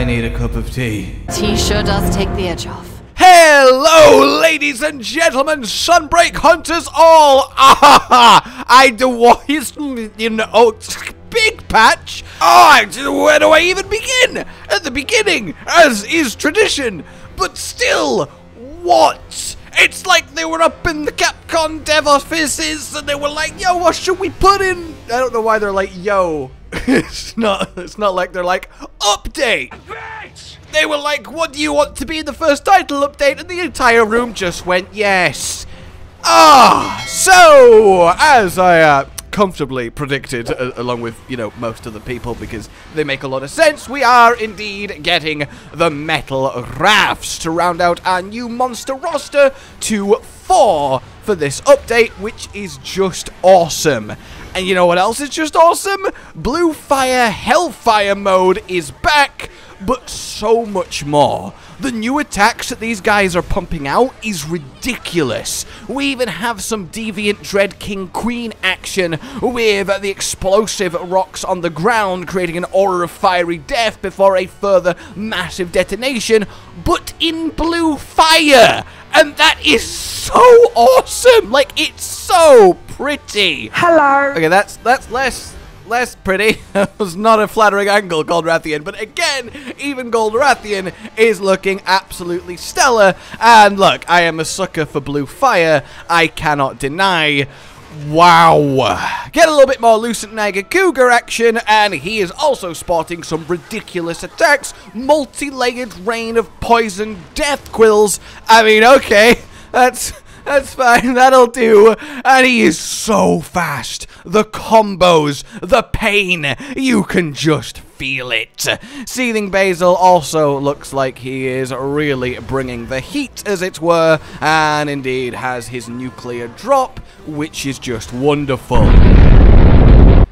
I need a cup of tea. Tea sure does take the edge off. Hello, ladies and gentlemen, sunbreak hunters all. Ah, I do what is you know. Oh, big patch. Oh, where do I even begin? At the beginning, as is tradition. But still, what? It's like they were up in the Capcom dev offices and they were like, "Yo, what should we put in?" I don't know why they're like, "Yo." It's not. It's not like they're like, "Update." They were like, what do you want to be in the first title update? And the entire room just went, yes. Ah, so, as I uh, comfortably predicted, uh, along with, you know, most of the people, because they make a lot of sense, we are indeed getting the Metal Raths to round out our new monster roster to four for this update, which is just awesome. And you know what else is just awesome? Blue Fire Hellfire mode is back but so much more. The new attacks that these guys are pumping out is ridiculous. We even have some Deviant Dread King Queen action with the explosive rocks on the ground creating an aura of fiery death before a further massive detonation, but in blue fire. And that is so awesome! Like, it's so pretty! Hello! Okay, that's, that's less less pretty. that was not a flattering angle, Gold Rathian. But again, even Gold Rathian is looking absolutely stellar. And look, I am a sucker for blue fire. I cannot deny. Wow. Get a little bit more Lucent Nargacuga action, and he is also sporting some ridiculous attacks. Multi-layered rain of poison death quills. I mean, okay, that's that's fine, that'll do. And he is so fast. The combos, the pain, you can just feel it. Seething Bazel also looks like he is really bringing the heat, as it were, and indeed has his nuclear drop, which is just wonderful.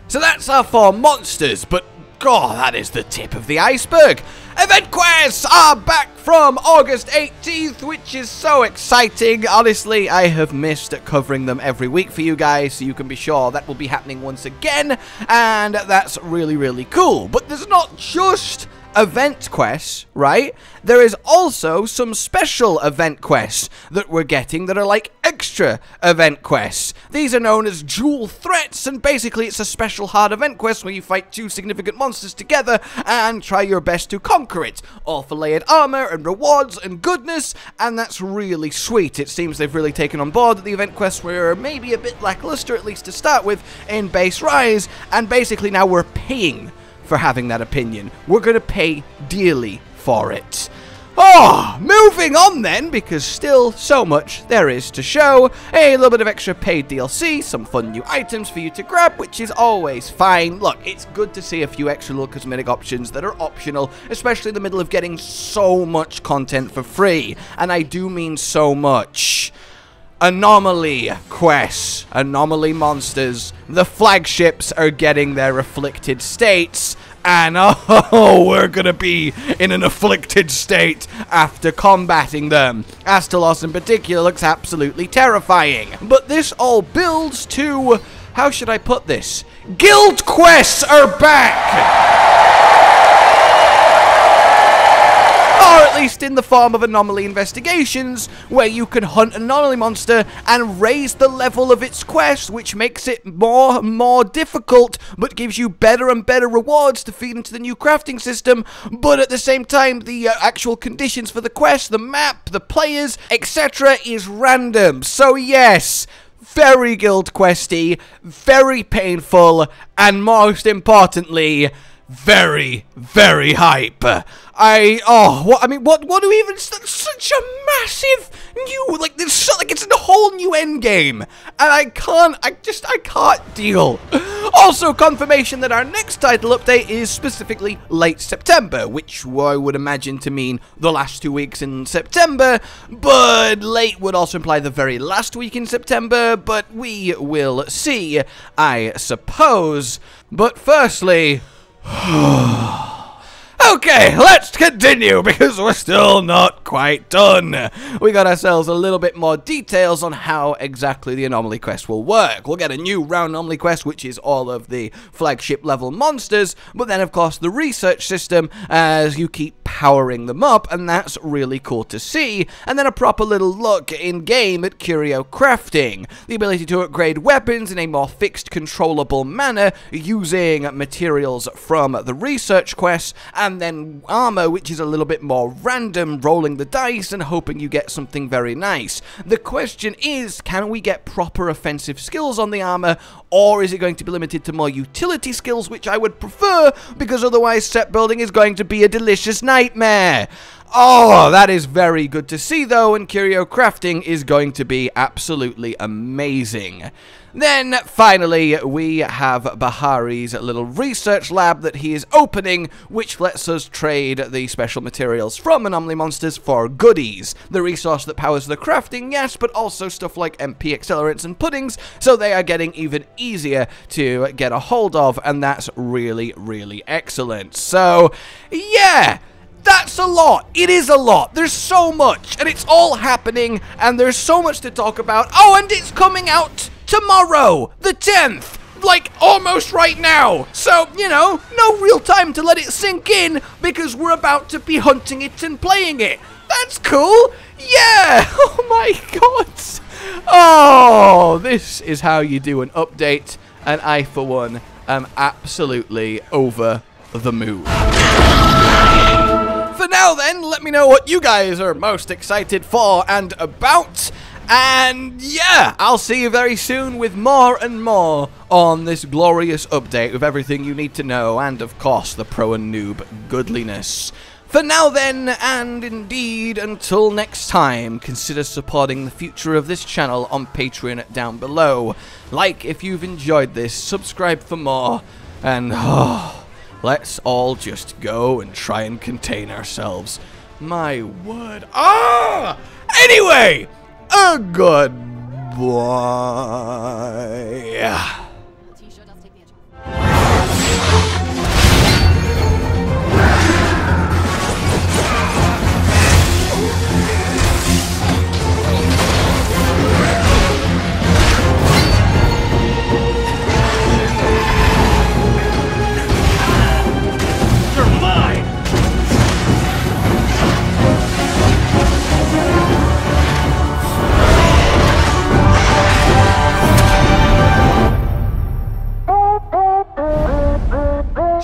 So that's our four monsters, but God, that is the tip of the iceberg. Event quests are back from August 18th, which is so exciting. Honestly, I have missed covering them every week for you guys, so you can be sure that will be happening once again, and that's really, really cool. But there's not just event quests, right? There is also some special event quests that we're getting that are like extra event quests. These are known as dual threats, and basically it's a special hard event quest where you fight two significant monsters together and try your best to conquer it. All for layered armor and rewards and goodness, and that's really sweet. It seems they've really taken on board that the event quests were maybe a bit lackluster, at least to start with, in Base Rise, and basically now we're paying for having that opinion. We're going to pay dearly for it. Oh, moving on then, because still so much there is to show. A little bit of extra paid DLC, some fun new items for you to grab, which is always fine. Look, it's good to see a few extra little cosmetic options that are optional, especially in the middle of getting so much content for free. And I do mean so much. Anomaly quests, anomaly monsters, the flagships are getting their afflicted states, and oh, we're gonna be in an afflicted state after combating them. Astalos in particular looks absolutely terrifying. But this all builds to, how should I put this? Guild quests are back! Least in the form of anomaly investigations, where you can hunt an anomaly monster and raise the level of its quest, which makes it more and more difficult, but gives you better and better rewards to feed into the new crafting system, but at the same time, the uh, actual conditions for the quest, the map, the players, etc. is random. So yes, very guild questy, very painful, and most importantly, very, very hype. I oh what I mean what what do we even such a massive new like this so, like it's a whole new end game and I can't I just I can't deal. Also confirmation that our next title update is specifically late September, which I would imagine to mean the last two weeks in September, but late would also imply the very last week in September, but we will see, I suppose. But firstly, Okay, let's continue because we're still not quite done. We got ourselves a little bit more details on how exactly the anomaly quest will work. We'll get a new round anomaly quest, which is all of the flagship level monsters, but then, of course, the research system as you keep powering them up, and that's really cool to see. And then a proper little look in game at Qurio crafting, the ability to upgrade weapons in a more fixed, controllable manner using materials from the research quests and then armor, which is a little bit more random, rolling the dice and hoping you get something very nice. The question is, can we get proper offensive skills on the armor, or is it going to be limited to more utility skills, which I would prefer, because otherwise set building is going to be a delicious nightmare. Oh, that is very good to see though, and Qurio crafting is going to be absolutely amazing. Then, finally, we have Bahari's little research lab that he is opening, which lets us trade the special materials from Anomaly Monsters for goodies. The resource that powers the crafting, yes, but also stuff like MP accelerants and puddings, so they are getting even easier to get a hold of, and that's really, really excellent. So, yeah! That's a lot. It is a lot. There's so much, and it's all happening, and there's so much to talk about. Oh, and it's coming out tomorrow, the 10th. Like, almost right now. So, you know, no real time to let it sink in, because we're about to be hunting it and playing it. That's cool. Yeah. Oh my god. Oh, this is how you do an update, and I, for one, am absolutely over the moon now then, let me know what you guys are most excited for and about. And yeah, I'll see you very soon with more and more on this glorious update of everything you need to know and, of course, the pro and noob goodliness. For now then, and indeed until next time, consider supporting the future of this channel on Patreon down below. Like if you've enjoyed this, subscribe for more, and oh, Let's all just go and try and contain ourselves. My word. Ah! Anyway, a goodbye.